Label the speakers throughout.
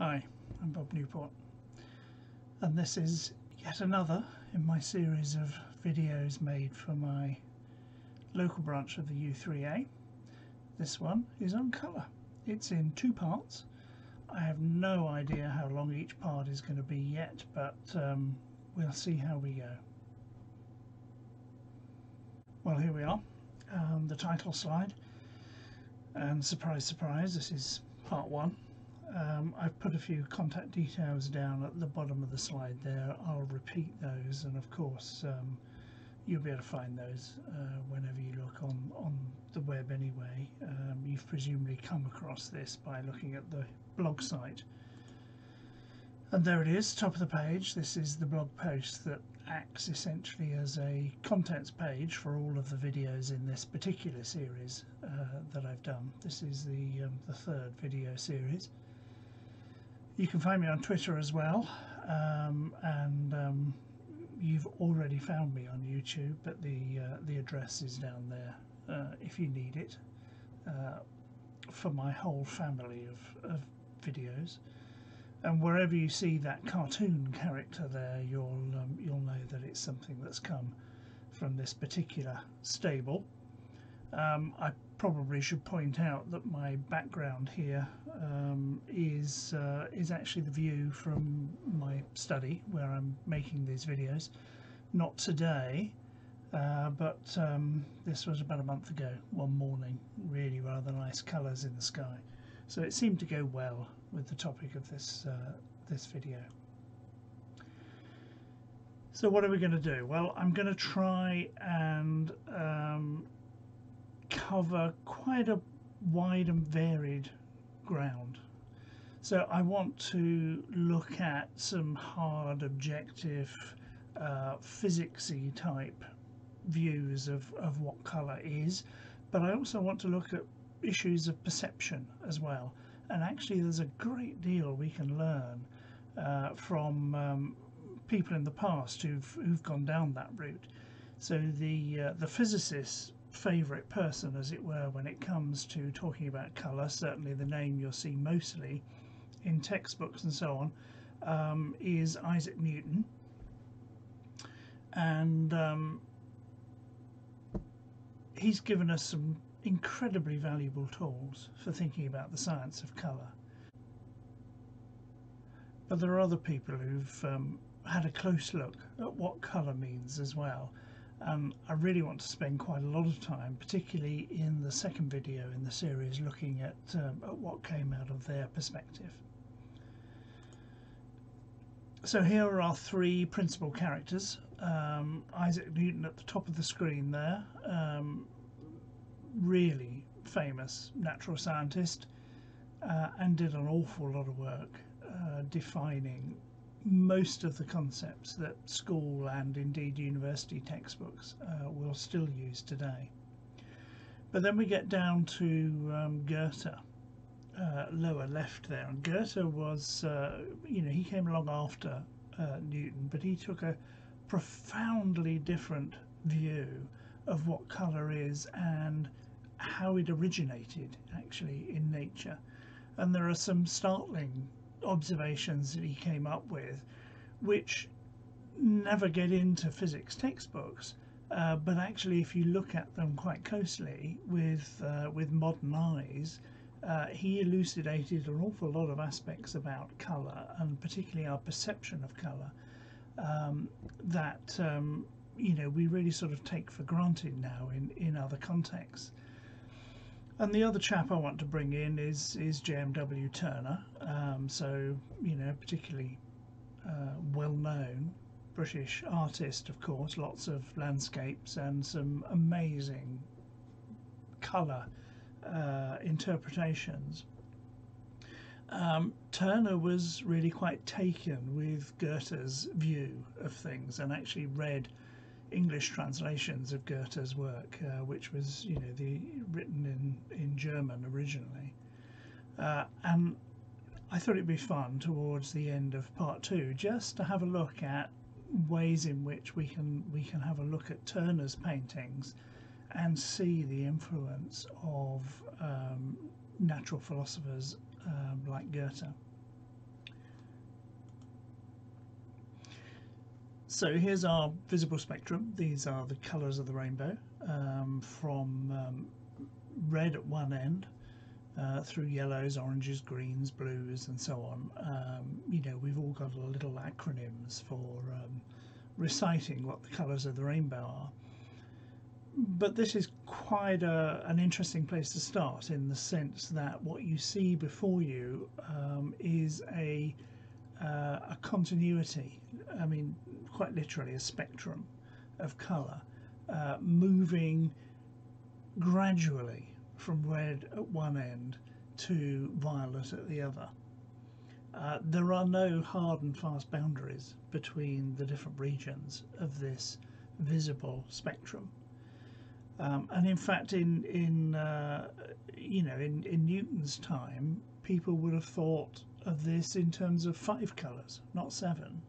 Speaker 1: Hi, I'm Bob Newport, and this is yet another in my series of videos made for my local branch of the U3A. This one is on colour. It's in two parts. I have no idea how long each part is going to be yet, but um, we'll see how we go. Well, here we are, um, the title slide, and surprise, surprise, this is part one. Um, I've put a few contact details down at the bottom of the slide there. I'll repeat those, and of course, um, you'll be able to find those uh, whenever you look on, on the web anyway. Um, you've presumably come across this by looking at the blog site. And there it is, top of the page. This is the blog post that acts essentially as a contents page for all of the videos in this particular series uh, that I've done. This is the, um, the third video series. You can find me on Twitter as well, um, and um, you've already found me on YouTube, but the uh, the address is down there uh, if you need it uh, for my whole family of, of videos. And wherever you see that cartoon character there, you'll um, you'll know that it's something that's come from this particular stable. Um, I probably should point out that my background here um, is uh, is actually the view from my study where I'm making these videos. Not today, uh, but um, this was about a month ago, one morning. Really rather nice colours in the sky. So it seemed to go well with the topic of this uh, this video. So what are we going to do? Well, I'm going to try and um, cover quite a wide and varied ground. So I want to look at some hard, objective, uh, physicsy type views of, of what colour is, but I also want to look at issues of perception as well. And actually, there's a great deal we can learn uh, from um, people in the past who've who've gone down that route. So the uh, the physicists favourite person, as it were, when it comes to talking about colour. Certainly, the name you'll see mostly in textbooks and so on um, is Isaac Newton. And um, he's given us some incredibly valuable tools for thinking about the science of colour. But there are other people who've um, had a close look at what colour means as well um, I really want to spend quite a lot of time, particularly in the second video in the series, looking at, um, at what came out of their perspective. So here are our three principal characters. Um, Isaac Newton at the top of the screen there, um, really famous natural scientist, uh, and did an awful lot of work uh, defining most of the concepts that school and indeed university textbooks uh, will still use today. But then we get down to um, Goethe, uh, lower left there. And Goethe was, uh, you know, he came along after uh, Newton, but he took a profoundly different view of what colour is and how it originated actually in nature. And there are some startling observations that he came up with, which never get into physics textbooks. Uh, but actually, if you look at them quite closely with uh, with modern eyes, uh, he elucidated an awful lot of aspects about colour and particularly our perception of colour um, that um, you know we really sort of take for granted now in in other contexts. And the other chap I want to bring in is is JMW Turner. Um, so you know, particularly uh, well known British artist, of course. Lots of landscapes and some amazing colour uh, interpretations. Um, Turner was really quite taken with Goethe's view of things and actually read English translations of Goethe's work, uh, which was you know the written in in German originally, uh, and I thought it'd be fun towards the end of part two just to have a look at ways in which we can we can have a look at Turner's paintings and see the influence of um, natural philosophers um, like Goethe. So here's our visible spectrum. These are the colours of the rainbow um, from um, red at one end uh, through yellows, oranges, greens, blues, and so on. Um, you know, we've all got little acronyms for um, reciting what the colours of the rainbow are. But this is quite a, an interesting place to start in the sense that what you see before you um, is a, a continuity. I mean, quite literally a spectrum of colour uh, moving gradually from red at one end to violet at the other. Uh, there are no hard and fast boundaries between the different regions of this visible spectrum. Um, and in fact, in in uh, you know in, in Newton's time, people would have thought of this in terms of five colours, not seven.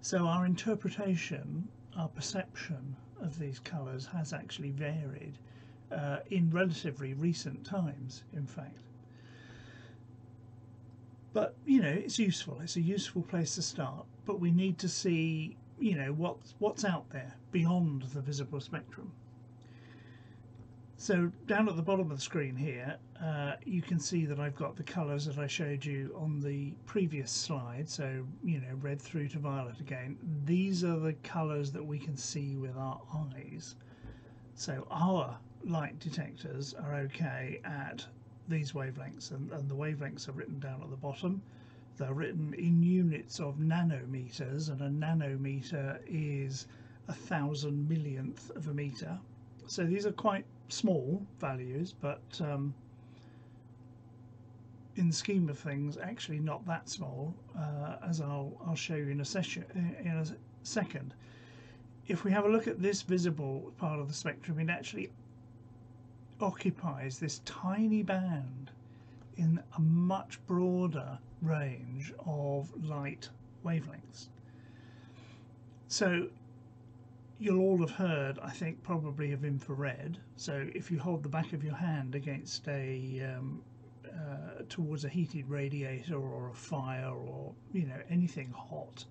Speaker 1: So our interpretation, our perception of these colours has actually varied uh, in relatively recent times, in fact. But you know, it's useful. It's a useful place to start. But we need to see, you know, what's what's out there beyond the visible spectrum. So down at the bottom of the screen here, uh, you can see that I've got the colours that I showed you on the previous slide. So, you know, red through to violet again. These are the colours that we can see with our eyes. So our light detectors are okay at these wavelengths and, and the wavelengths are written down at the bottom. They're written in units of nanometers and a nanometer is a thousand millionth of a meter. So these are quite small values, but um, in the scheme of things, actually not that small, uh, as I'll, I'll show you in a, session, in a second. If we have a look at this visible part of the spectrum, it actually occupies this tiny band in a much broader range of light wavelengths. So you'll all have heard, I think, probably of infrared. So if you hold the back of your hand against a um, uh, towards a heated radiator or a fire or you know anything hot,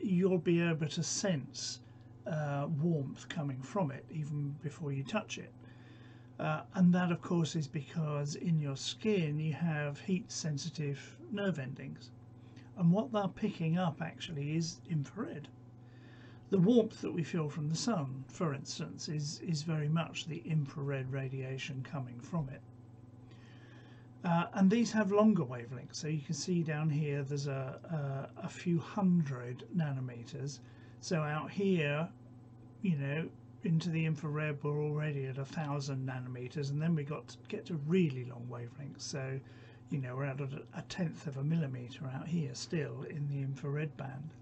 Speaker 1: you'll be able to sense uh, warmth coming from it even before you touch it. Uh, and that of course is because in your skin you have heat sensitive nerve endings and what they're picking up actually is infrared the warmth that we feel from the sun, for instance, is, is very much the infrared radiation coming from it. Uh, and these have longer wavelengths, so you can see down here there's a, a, a few hundred nanometers. So out here, you know, into the infrared we're already at a thousand nanometers, and then we got to get to really long wavelengths. So, you know, we're at a, a tenth of a millimeter out here still in the infrared band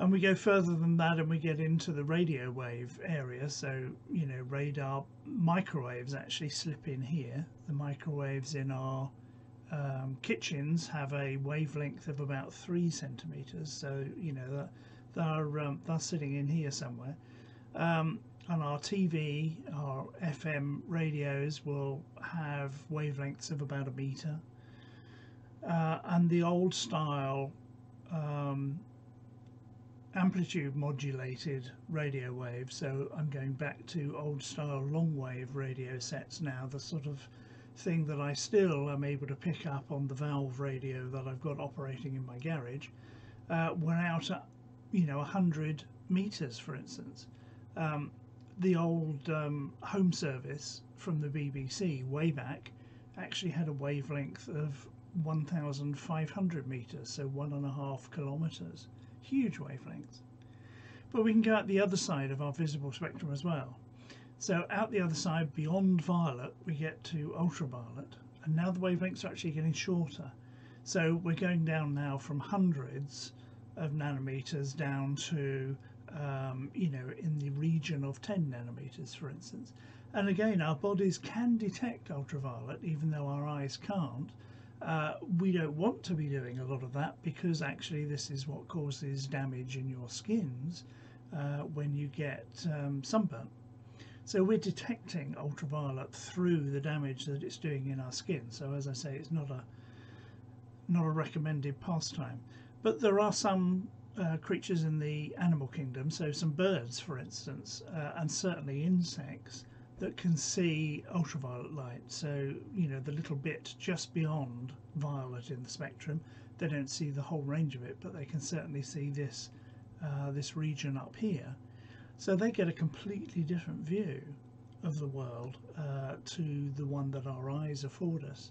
Speaker 1: and we go further than that and we get into the radio wave area. So you know radar microwaves actually slip in here. The microwaves in our um, kitchens have a wavelength of about three centimeters. So you know that they're, um, they're sitting in here somewhere. Um, on our TV our FM radios will have wavelengths of about a meter. Uh, and the old style um, amplitude modulated radio waves so I'm going back to old style long wave radio sets now the sort of thing that I still am able to pick up on the valve radio that I've got operating in my garage. Uh, we're out at you know 100 meters for instance. Um, the old um, home service from the BBC way back actually had a wavelength of 1500 meters so one and a half kilometers huge wavelengths. But we can go out the other side of our visible spectrum as well. So out the other side, beyond violet, we get to ultraviolet, and now the wavelengths are actually getting shorter. So we're going down now from hundreds of nanometers down to, um, you know, in the region of 10 nanometers, for instance. And again, our bodies can detect ultraviolet, even though our eyes can't. Uh, we don't want to be doing a lot of that because actually this is what causes damage in your skins uh, when you get um, sunburn. So we're detecting ultraviolet through the damage that it's doing in our skin. So as I say, it's not a not a recommended pastime. But there are some uh, creatures in the animal kingdom, so some birds, for instance, uh, and certainly insects that can see ultraviolet light. So, you know, the little bit just beyond violet in the spectrum, they don't see the whole range of it, but they can certainly see this, uh, this region up here. So they get a completely different view of the world uh, to the one that our eyes afford us.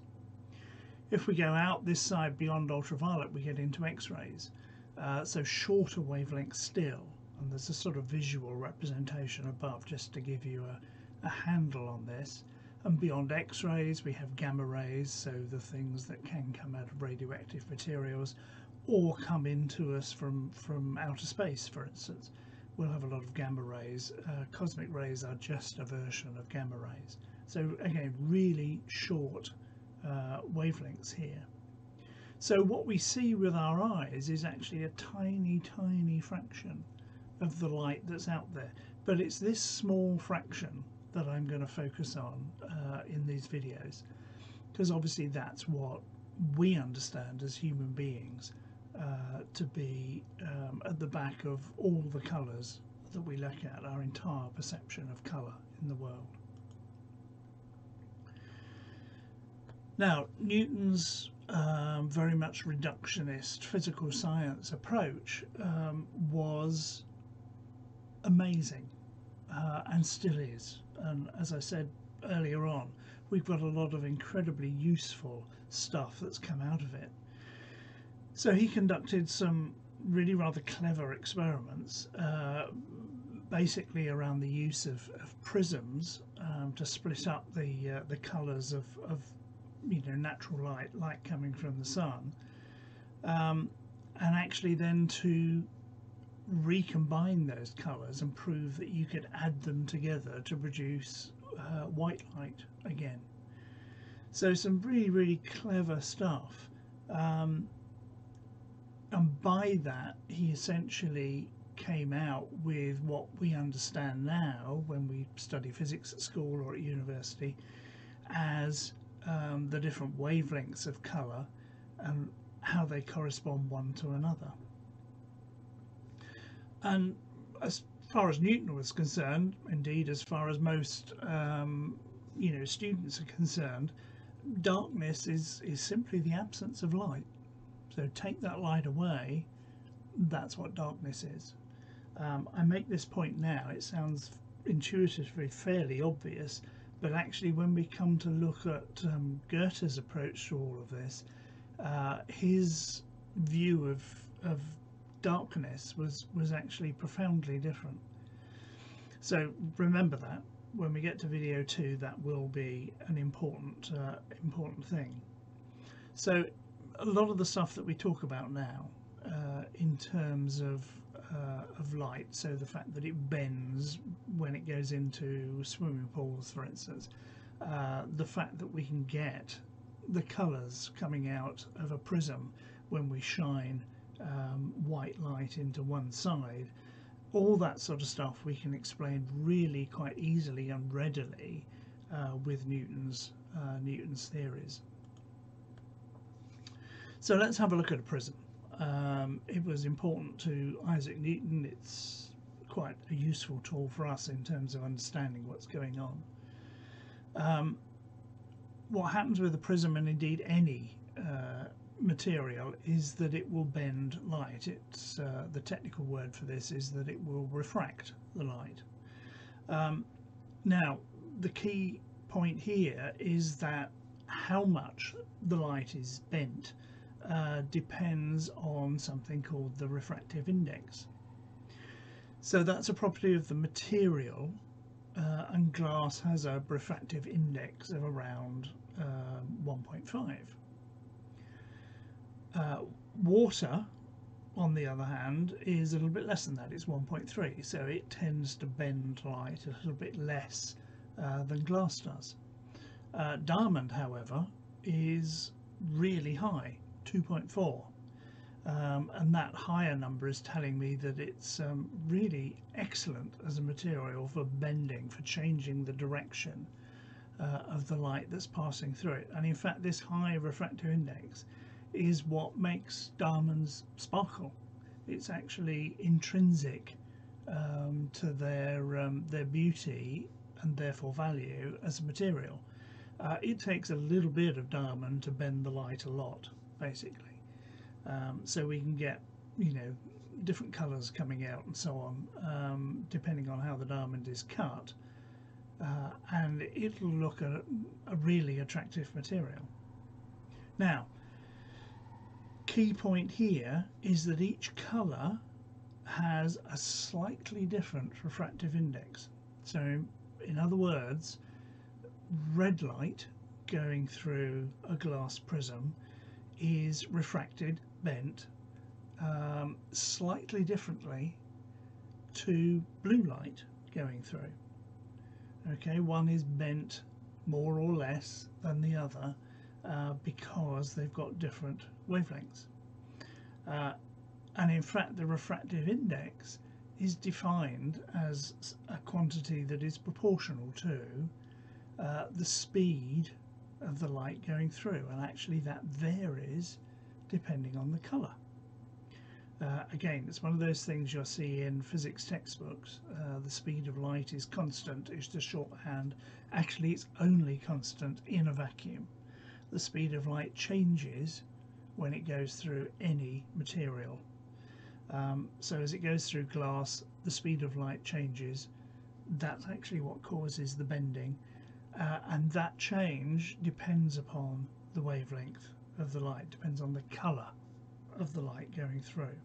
Speaker 1: If we go out this side beyond ultraviolet, we get into X-rays. Uh, so shorter wavelengths still, and there's a sort of visual representation above just to give you a, a handle on this. And beyond X-rays, we have gamma rays, so the things that can come out of radioactive materials or come into us from, from outer space, for instance. We'll have a lot of gamma rays. Uh, cosmic rays are just a version of gamma rays. So again, really short uh, wavelengths here. So what we see with our eyes is actually a tiny, tiny fraction of the light that's out there. But it's this small fraction that I'm going to focus on uh, in these videos because obviously that's what we understand as human beings uh, to be um, at the back of all the colours that we look at, our entire perception of colour in the world. Now, Newton's um, very much reductionist physical science approach um, was amazing uh, and still is. And as I said earlier on, we've got a lot of incredibly useful stuff that's come out of it. So he conducted some really rather clever experiments, uh, basically around the use of, of prisms um, to split up the uh, the colours of, of you know natural light, light coming from the sun, um, and actually then to recombine those colours and prove that you could add them together to produce uh, white light again. So some really really clever stuff. Um, and by that he essentially came out with what we understand now when we study physics at school or at university as um, the different wavelengths of colour and how they correspond one to another. And as far as Newton was concerned, indeed as far as most um, you know students are concerned, darkness is, is simply the absence of light. So take that light away, that's what darkness is. Um, I make this point now, it sounds intuitively fairly obvious, but actually when we come to look at um, Goethe's approach to all of this, uh, his view of, of darkness was, was actually profoundly different. So remember that when we get to video two, that will be an important, uh, important thing. So a lot of the stuff that we talk about now uh, in terms of uh, of light, so the fact that it bends when it goes into swimming pools, for instance, uh, the fact that we can get the colours coming out of a prism when we shine um, white light into one side, all that sort of stuff we can explain really quite easily and readily uh, with Newton's uh, Newton's theories. So let's have a look at a prism. Um, it was important to Isaac Newton. It's quite a useful tool for us in terms of understanding what's going on. Um, what happens with a prism and indeed any uh, material is that it will bend light. It's uh, the technical word for this is that it will refract the light. Um, now the key point here is that how much the light is bent uh, depends on something called the refractive index. So that's a property of the material uh, and glass has a refractive index of around uh, 1.5. Uh, water on the other hand is a little bit less than that, it's 1.3 so it tends to bend light a little bit less uh, than glass does. Uh, diamond however is really high 2.4 um, and that higher number is telling me that it's um, really excellent as a material for bending, for changing the direction uh, of the light that's passing through it. And in fact, this high refractive index is what makes diamonds sparkle. It's actually intrinsic um, to their um, their beauty and therefore value as a material. Uh, it takes a little bit of diamond to bend the light a lot, basically. Um, so we can get, you know, different colours coming out and so on, um, depending on how the diamond is cut. Uh, and it'll look a, a really attractive material. Now, key point here is that each colour has a slightly different refractive index. So in other words, red light going through a glass prism is refracted, bent, um, slightly differently to blue light going through. Okay, one is bent more or less than the other uh, because they've got different wavelengths. Uh, and in fact the refractive index is defined as a quantity that is proportional to uh, the speed of the light going through and actually that varies depending on the colour. Uh, again, it's one of those things you'll see in physics textbooks. Uh, the speed of light is constant, it's just shorthand. Actually, it's only constant in a vacuum. The speed of light changes when it goes through any material. Um, so as it goes through glass, the speed of light changes. That's actually what causes the bending. Uh, and that change depends upon the wavelength of the light, depends on the colour of the light going through.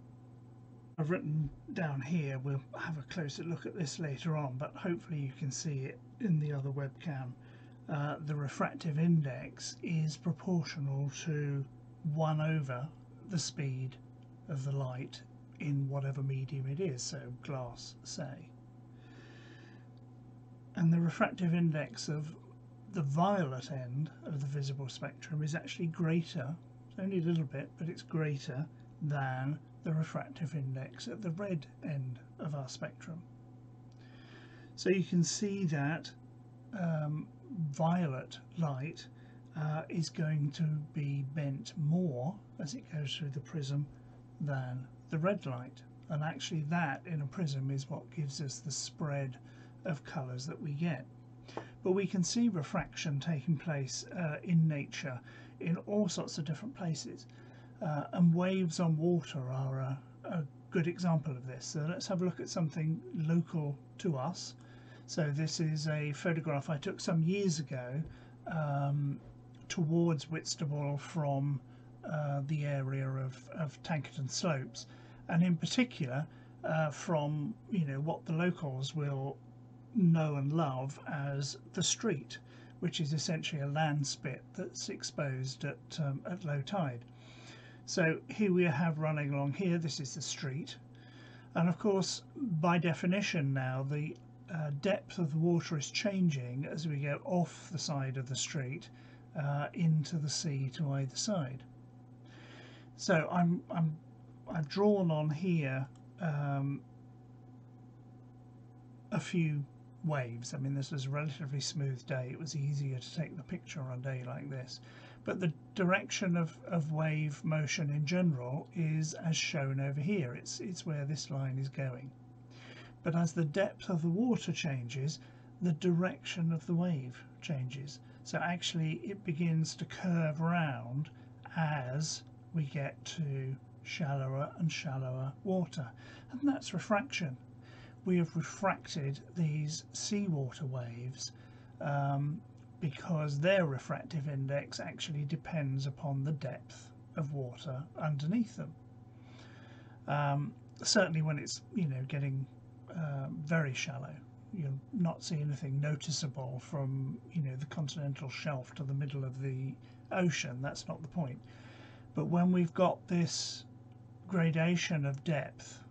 Speaker 1: I've written down here, we'll have a closer look at this later on, but hopefully you can see it in the other webcam. Uh, the refractive index is proportional to 1 over the speed of the light in whatever medium it is, so glass say. And the refractive index of the violet end of the visible spectrum is actually greater, it's only a little bit, but it's greater than the refractive index at the red end of our spectrum. So you can see that um, violet light uh, is going to be bent more as it goes through the prism than the red light and actually that in a prism is what gives us the spread of colours that we get. But we can see refraction taking place uh, in nature in all sorts of different places uh, and waves on water are a, a good example of this. So let's have a look at something local to us. So this is a photograph I took some years ago um, towards Whitstable from uh, the area of, of Tankerton Slopes and in particular uh, from you know what the locals will know and love as the street which is essentially a land spit that's exposed at, um, at low tide. So here we have running along here, this is the street and of course by definition now the uh, depth of the water is changing as we go off the side of the street uh, into the sea to either side. So I'm, I'm I've drawn on here um, a few waves. I mean, this was a relatively smooth day. It was easier to take the picture on a day like this. But the direction of, of wave motion in general is as shown over here. It's, it's where this line is going. But as the depth of the water changes, the direction of the wave changes. So actually it begins to curve round as we get to shallower and shallower water and that's refraction. We have refracted these seawater waves um, because their refractive index actually depends upon the depth of water underneath them. Um, certainly when it's you know getting uh, very shallow you'll not see anything noticeable from you know the continental shelf to the middle of the ocean that's not the point but when we've got this gradation of depth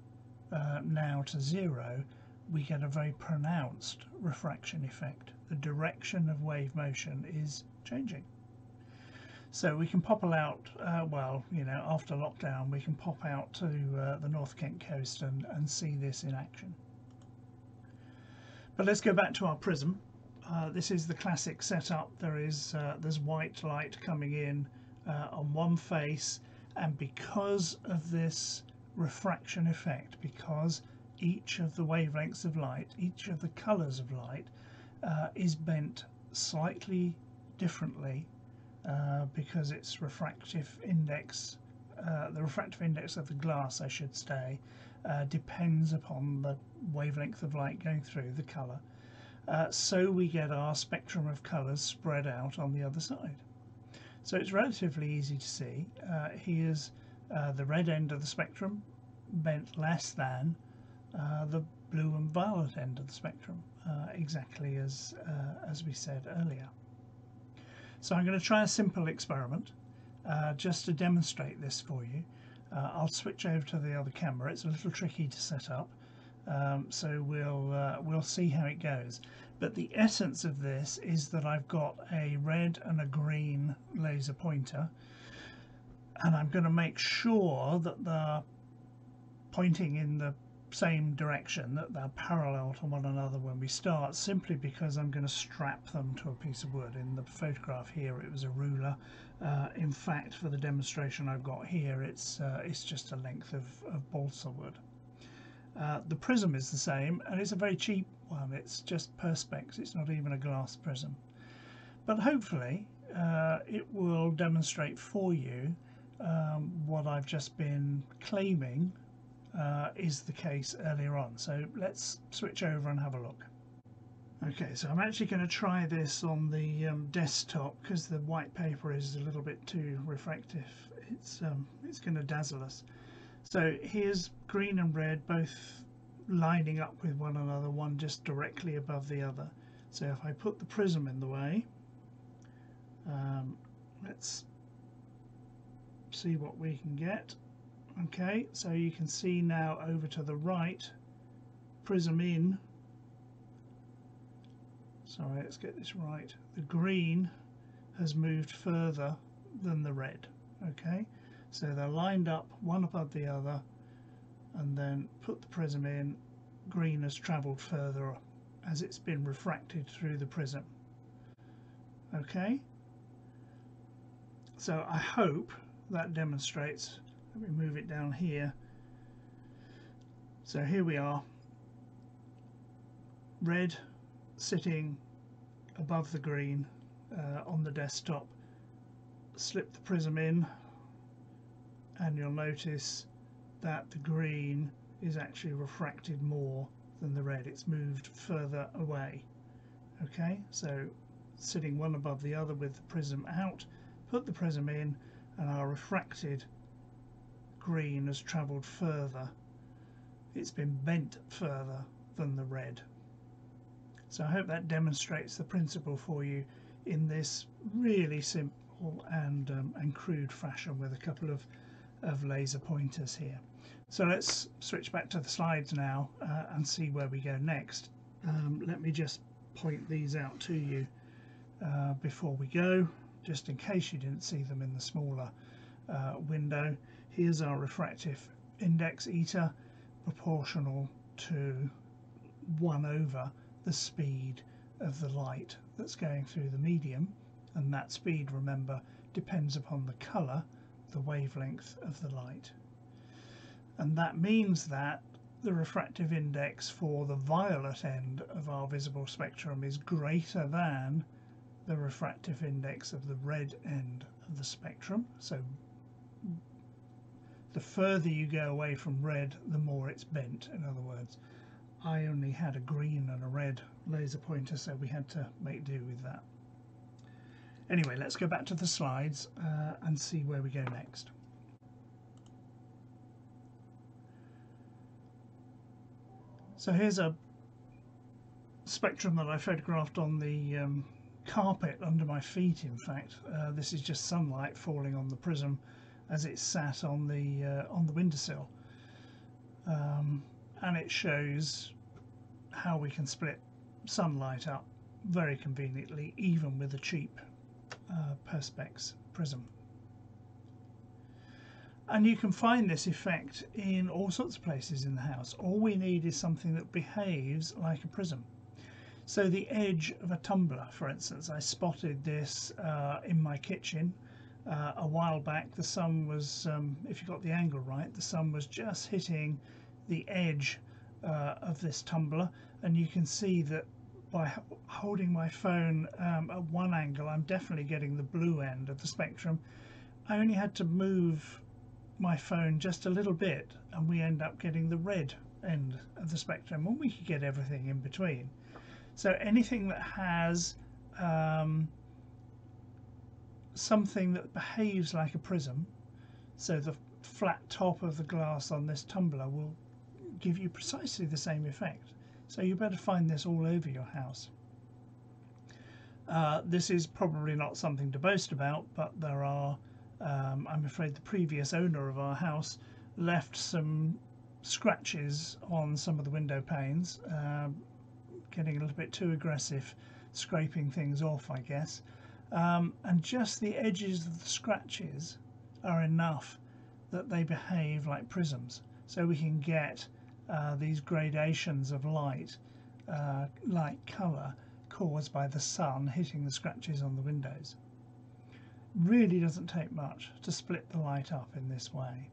Speaker 1: uh, now to zero, we get a very pronounced refraction effect. The direction of wave motion is changing. So we can pop out, uh, well, you know, after lockdown, we can pop out to uh, the North Kent coast and, and see this in action. But let's go back to our prism. Uh, this is the classic setup. There is uh, there's white light coming in uh, on one face and because of this refraction effect because each of the wavelengths of light, each of the colours of light uh, is bent slightly differently uh, because its refractive index, uh, the refractive index of the glass I should say, uh, depends upon the wavelength of light going through the colour. Uh, so we get our spectrum of colours spread out on the other side. So it's relatively easy to see. Uh, here's the red end of the spectrum bent less than the blue and violet end of the spectrum, uh, exactly as, uh, as we said earlier. So I'm going to try a simple experiment uh, just to demonstrate this for you. Uh, I'll switch over to the other camera. It's a little tricky to set up, um, so we'll, uh, we'll see how it goes. But the essence of this is that I've got a red and a green laser pointer, and I'm going to make sure that they're pointing in the same direction, that they're parallel to one another when we start, simply because I'm going to strap them to a piece of wood. In the photograph here it was a ruler. Uh, in fact, for the demonstration I've got here, it's, uh, it's just a length of, of balsa wood. Uh, the prism is the same, and it's a very cheap one. It's just Perspex, it's not even a glass prism. But hopefully uh, it will demonstrate for you um, what I've just been claiming uh, is the case earlier on. So let's switch over and have a look. Okay, so I'm actually going to try this on the um, desktop because the white paper is a little bit too refractive. It's um, it's going to dazzle us. So here's green and red both lining up with one another, one just directly above the other. So if I put the prism in the way, um, let's see what we can get okay so you can see now over to the right prism in. Sorry let's get this right. The green has moved further than the red okay? So they're lined up one above the other and then put the prism in. Green has traveled further as it's been refracted through the prism okay? So I hope that demonstrates let me move it down here. So here we are. Red sitting above the green uh, on the desktop. Slip the prism in and you'll notice that the green is actually refracted more than the red. It's moved further away. Okay so sitting one above the other with the prism out put the prism in and our refracted green has travelled further it's been bent further than the red so I hope that demonstrates the principle for you in this really simple and, um, and crude fashion with a couple of, of laser pointers here. So let's switch back to the slides now uh, and see where we go next. Um, let me just point these out to you uh, before we go, just in case you didn't see them in the smaller uh, window. Here's our refractive index eta proportional to 1 over the speed of the light that's going through the medium and that speed remember depends upon the colour, the wavelength of the light. And that means that the refractive index for the violet end of our visible spectrum is greater than the refractive index of the red end of the spectrum. So the further you go away from red the more it's bent. In other words I only had a green and a red laser pointer so we had to make do with that. Anyway let's go back to the slides uh, and see where we go next. So here's a spectrum that I photographed on the um, carpet under my feet in fact. Uh, this is just sunlight falling on the prism as it sat on the uh, on the windowsill. Um, and it shows how we can split sunlight up very conveniently even with a cheap uh, Perspex prism. And you can find this effect in all sorts of places in the house. All we need is something that behaves like a prism. So the edge of a tumbler for instance I spotted this uh, in my kitchen uh, a while back the sun was, um, if you got the angle right, the sun was just hitting the edge uh, of this tumbler and you can see that by holding my phone um, at one angle I'm definitely getting the blue end of the spectrum. I only had to move my phone just a little bit and we end up getting the red end of the spectrum and we could get everything in between. So anything that has um, something that behaves like a prism, so the flat top of the glass on this tumbler will give you precisely the same effect. So you better find this all over your house. Uh, this is probably not something to boast about, but there are, um, I'm afraid the previous owner of our house left some scratches on some of the window panes, uh, getting a little bit too aggressive, scraping things off, I guess. Um, and just the edges of the scratches are enough that they behave like prisms. So we can get uh, these gradations of light, uh, light colour, caused by the sun hitting the scratches on the windows. Really doesn't take much to split the light up in this way.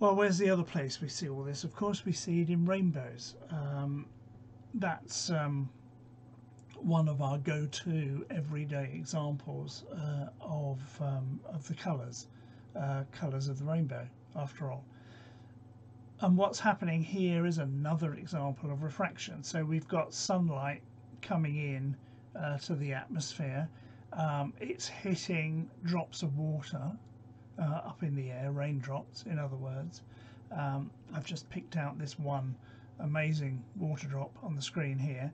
Speaker 1: Well, where's the other place we see all this? Of course, we see it in rainbows. Um, that's um, one of our go-to everyday examples uh, of um, of the colours, uh, colours of the rainbow. After all, and what's happening here is another example of refraction. So we've got sunlight coming in uh, to the atmosphere. Um, it's hitting drops of water uh, up in the air, raindrops in other words. Um, I've just picked out this one amazing water drop on the screen here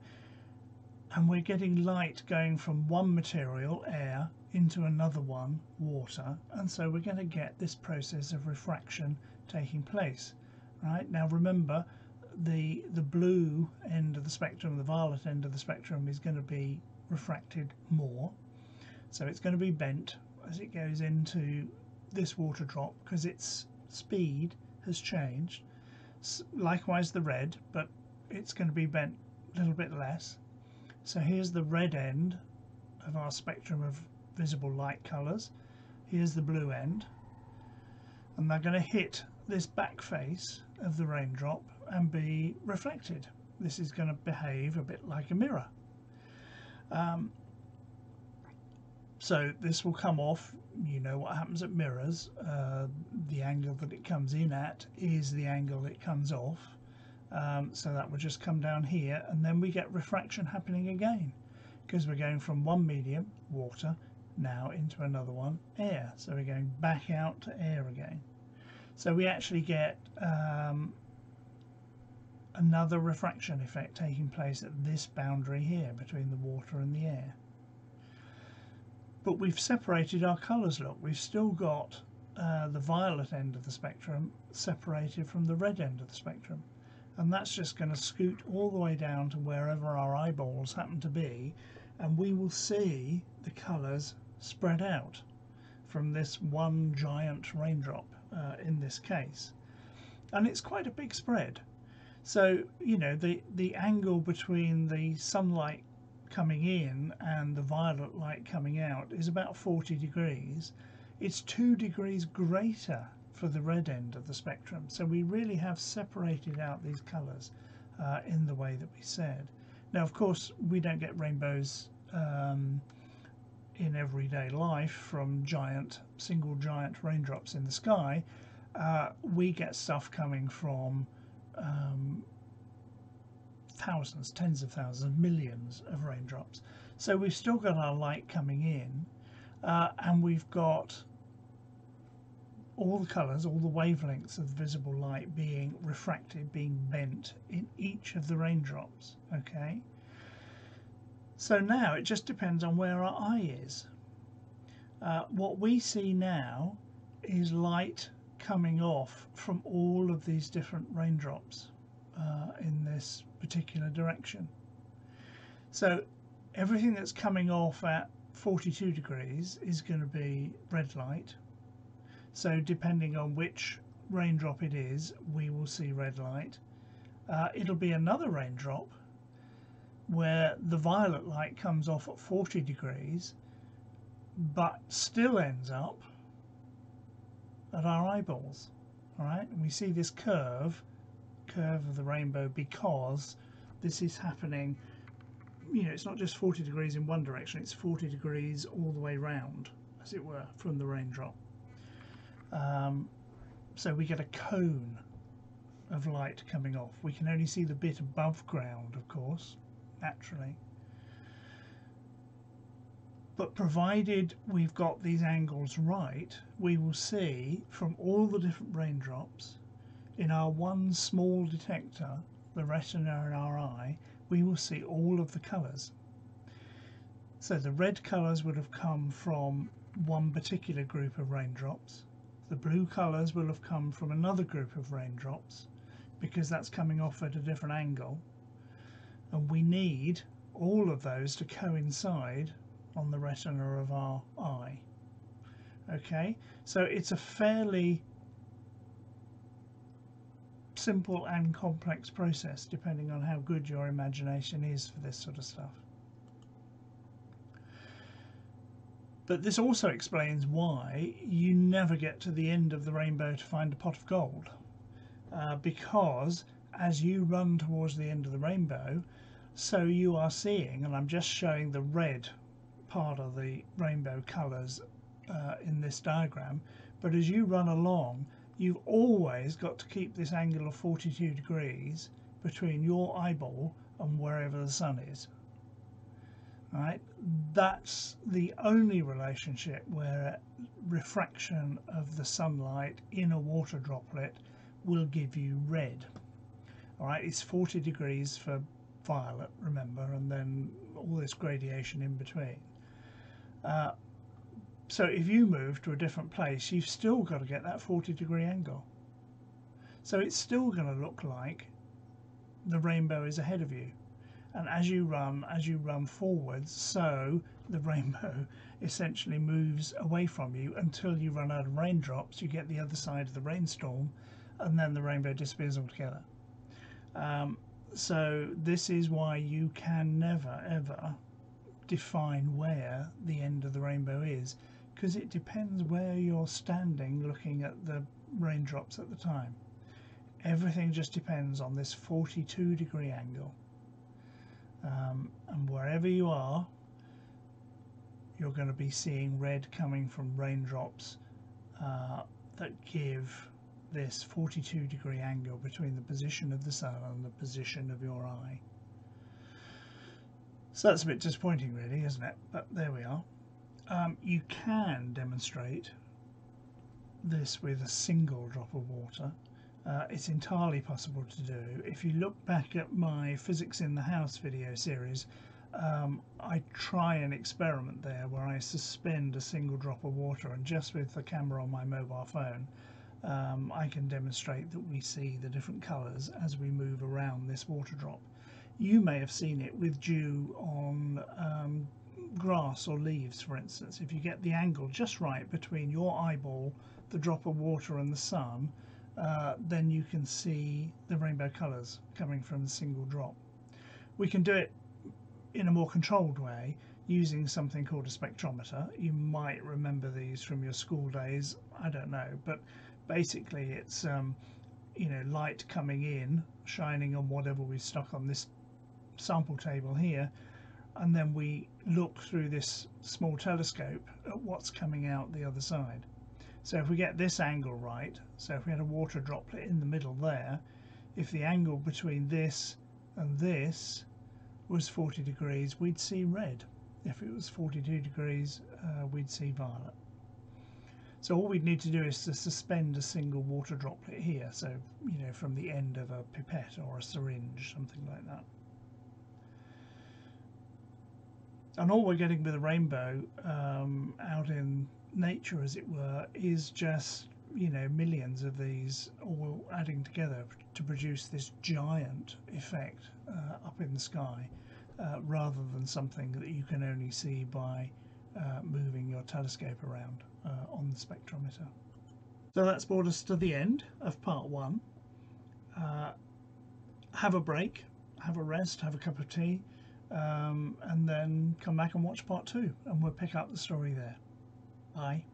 Speaker 1: and we're getting light going from one material, air, into another one, water, and so we're going to get this process of refraction taking place. Right now, remember the the blue end of the spectrum, the violet end of the spectrum, is going to be refracted more, so it's going to be bent as it goes into this water drop because its speed has changed. Likewise, the red, but it's going to be bent a little bit less so here's the red end of our spectrum of visible light colours. Here's the blue end. And they're going to hit this back face of the raindrop and be reflected. This is going to behave a bit like a mirror. Um, so this will come off, you know what happens at mirrors, uh, the angle that it comes in at is the angle it comes off. Um, so that will just come down here and then we get refraction happening again because we're going from one medium, water, now into another one, air. So we're going back out to air again. So we actually get um, another refraction effect taking place at this boundary here between the water and the air. But we've separated our colours, look. We've still got uh, the violet end of the spectrum separated from the red end of the spectrum and that's just going to scoot all the way down to wherever our eyeballs happen to be and we will see the colours spread out from this one giant raindrop uh, in this case. And it's quite a big spread. So you know the the angle between the sunlight coming in and the violet light coming out is about 40 degrees. It's two degrees greater for the red end of the spectrum. So we really have separated out these colours uh, in the way that we said. Now, of course, we don't get rainbows um, in everyday life from giant, single giant raindrops in the sky. Uh, we get stuff coming from um, thousands, tens of thousands, millions of raindrops. So we've still got our light coming in, uh, and we've got all the colours, all the wavelengths of visible light being refracted, being bent in each of the raindrops, okay? So now it just depends on where our eye is. Uh, what we see now is light coming off from all of these different raindrops uh, in this particular direction. So everything that's coming off at 42 degrees is going to be red light so depending on which raindrop it is, we will see red light. Uh, it'll be another raindrop where the violet light comes off at 40 degrees but still ends up at our eyeballs. All right, and we see this curve, curve of the rainbow, because this is happening. You know, it's not just 40 degrees in one direction; it's 40 degrees all the way round, as it were, from the raindrop. Um, so we get a cone of light coming off. We can only see the bit above ground, of course, naturally. But provided we've got these angles right, we will see from all the different raindrops in our one small detector, the retina in our eye, we will see all of the colours. So the red colours would have come from one particular group of raindrops. The blue colours will have come from another group of raindrops because that's coming off at a different angle. And we need all of those to coincide on the retina of our eye. Okay, so it's a fairly simple and complex process depending on how good your imagination is for this sort of stuff. But this also explains why you never get to the end of the rainbow to find a pot of gold. Uh, because as you run towards the end of the rainbow, so you are seeing, and I'm just showing the red part of the rainbow colours uh, in this diagram but as you run along you've always got to keep this angle of 42 degrees between your eyeball and wherever the sun is right that's the only relationship where refraction of the sunlight in a water droplet will give you red all right it's 40 degrees for violet remember and then all this gradation in between uh, so if you move to a different place, you've still got to get that 40 degree angle. So it's still going to look like the rainbow is ahead of you. And as you run, as you run forwards, so the rainbow essentially moves away from you until you run out of raindrops, you get the other side of the rainstorm, and then the rainbow disappears altogether. Um, so this is why you can never ever define where the end of the rainbow is because it depends where you're standing looking at the raindrops at the time. Everything just depends on this 42 degree angle. Um, and wherever you are, you're going to be seeing red coming from raindrops uh, that give this 42 degree angle between the position of the sun and the position of your eye. So that's a bit disappointing really, isn't it? But there we are. Um, you can demonstrate this with a single drop of water. Uh, it's entirely possible to do. If you look back at my Physics in the House video series, um, I try an experiment there where I suspend a single drop of water and just with the camera on my mobile phone um, I can demonstrate that we see the different colours as we move around this water drop you may have seen it with dew on um, grass or leaves, for instance. If you get the angle just right between your eyeball, the drop of water, and the sun, uh, then you can see the rainbow colours coming from the single drop. We can do it in a more controlled way using something called a spectrometer. You might remember these from your school days, I don't know, but basically it's um, you know light coming in, shining on whatever we stuck on this sample table here and then we look through this small telescope at what's coming out the other side. So if we get this angle right, so if we had a water droplet in the middle there, if the angle between this and this was 40 degrees, we'd see red. If it was 42 degrees, uh, we'd see violet. So all we'd need to do is to suspend a single water droplet here, so, you know, from the end of a pipette or a syringe, something like that. and all we're getting with a rainbow um, out in nature, as it were, is just you know millions of these all adding together to produce this giant effect uh, up in the sky, uh, rather than something that you can only see by uh, moving your telescope around uh, on the spectrometer. So that's brought us to the end of part one. Uh, have a break, have a rest, have a cup of tea um, and then come back and watch part two, and we'll pick up the story there. Bye.